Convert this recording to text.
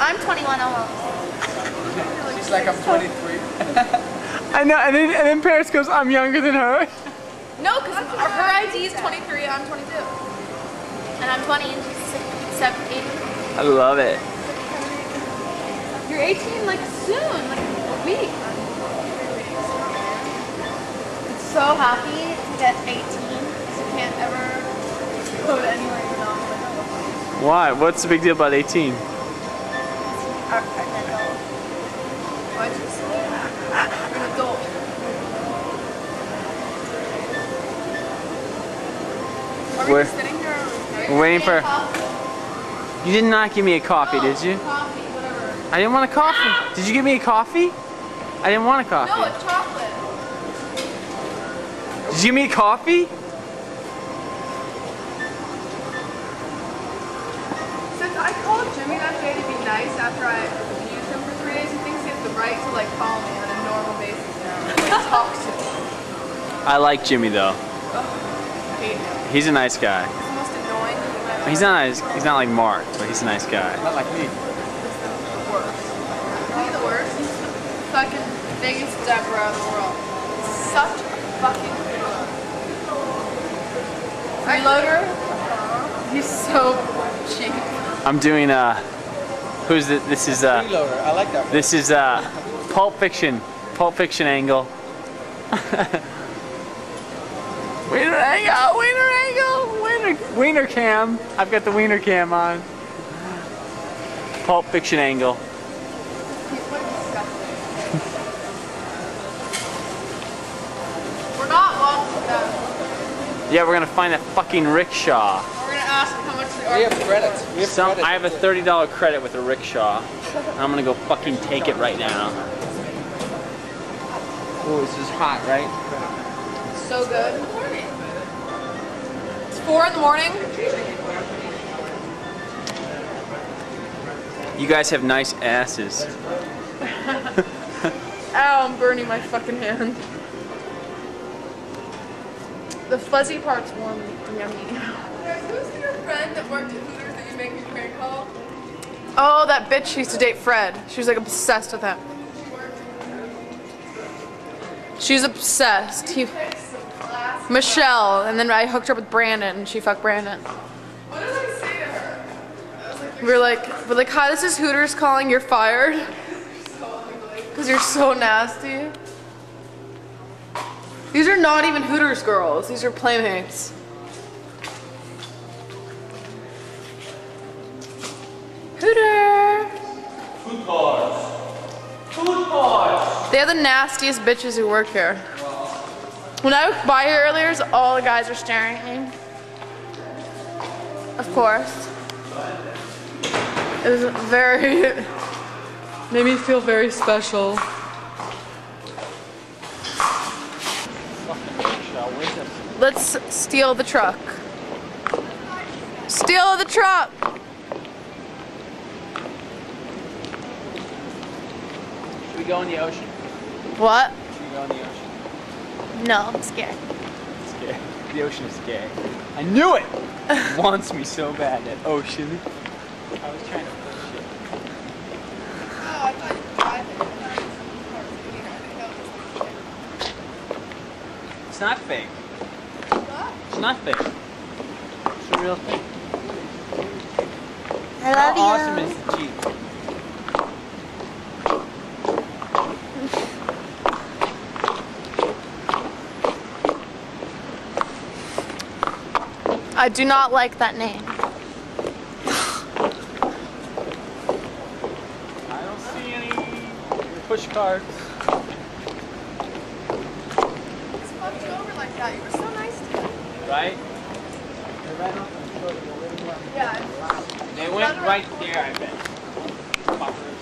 I'm 21 almost. She's like, I'm 23. I know, and then, and then Paris goes, I'm younger than her. No, because her ID is 23, I'm 22. And I'm 20 and she's 17. I love it. You're 18 like soon, like a week. It's so happy to get 18 because you can't ever go to anywhere you're not Why? What's the big deal about 18? An adult. Why'd you say that? An adult. Are we We're- sitting here? we're waiting for- You did not give me a coffee, did you? Coffee, whatever. I didn't want a coffee. Did you give me a coffee? I didn't want a coffee. No, it's chocolate. Did you give me a coffee? Since I called Jimmy that day to be nice after I abused him for three days, he thinks he has the right to like follow me on a normal basis now. Like talk to me. I like Jimmy though. Hate him. He's a nice guy. He's the most annoying thing I've ever He's not nice. He's not like Mark, but he's a nice guy. Not like me. the worst. He's the worst. Fucking biggest Deborah in the world. Such a fucking freeloader. Freeloader? He's so cheap. I'm doing uh who's the, this is uh I like that. this is uh Pulp Fiction. Pulp Fiction angle. wiener angle, wiener angle, wiener wiener cam. I've got the wiener cam on. Pulp Fiction angle. He's what disgusting. We're not walking down. Yeah, we're gonna find that fucking rickshaw. We're gonna ask how much they We have credits. We have Some, credits. I have a thirty dollar credit with a rickshaw. I'm gonna go fucking take it right now. Oh, this is hot, right? So good. It's four in the morning. You guys have nice asses. Ow, I'm burning my fucking hand. The fuzzy part's warm and yummy. Who's your friend that worked at Hooters that you make your prank call? Oh, that bitch used to date Fred. She was like obsessed with him. She's obsessed. He, Michelle, and then I hooked her up with Brandon, and she fucked Brandon. What did I say to her? We were like, we're like, hi, this is Hooters calling. You're fired because you're so nasty. These are not even Hooters girls. These are playmates. Hooter. They're the nastiest bitches who work here. When I walked by here earlier, all the guys were staring at me. Of course. It was very, made me feel very special. Let's steal the truck. Steal the truck! Should we go in the ocean? What? Should we go in the ocean? No, I'm scared. It's gay. The ocean is gay. I knew it! It wants me so bad, that ocean. I was trying to It's not fake. It's not fake. It's a real thing. I love How awesome you. is the Jeep? I do not like that name. I don't see any push carts. Yeah, you were so nice to. Right? Yeah. They went right there, I bet.